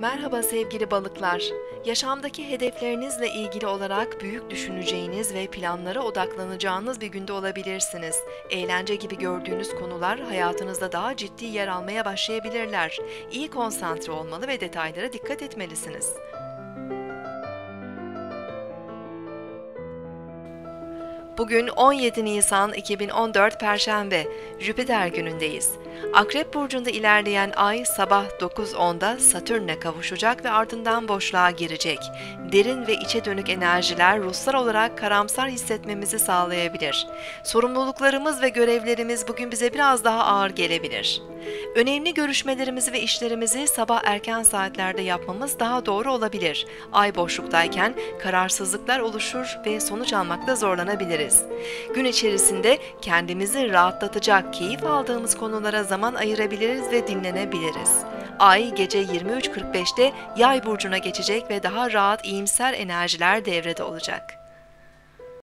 Merhaba sevgili balıklar. Yaşamdaki hedeflerinizle ilgili olarak büyük düşüneceğiniz ve planlara odaklanacağınız bir günde olabilirsiniz. Eğlence gibi gördüğünüz konular hayatınızda daha ciddi yer almaya başlayabilirler. İyi konsantre olmalı ve detaylara dikkat etmelisiniz. Bugün 17 Nisan 2014 Perşembe, Jüpiter günündeyiz. Akrep burcunda ilerleyen ay sabah 9.10'da Satürn'e kavuşacak ve ardından boşluğa girecek. Derin ve içe dönük enerjiler ruhsal olarak karamsar hissetmemizi sağlayabilir. Sorumluluklarımız ve görevlerimiz bugün bize biraz daha ağır gelebilir. Önemli görüşmelerimizi ve işlerimizi sabah erken saatlerde yapmamız daha doğru olabilir. Ay boşluktayken kararsızlıklar oluşur ve sonuç almakta zorlanabiliriz. Gün içerisinde kendimizi rahatlatacak, keyif aldığımız konulara zaman ayırabiliriz ve dinlenebiliriz. Ay gece 23.45'te Yay burcuna geçecek ve daha rahat, iyimser enerjiler devrede olacak.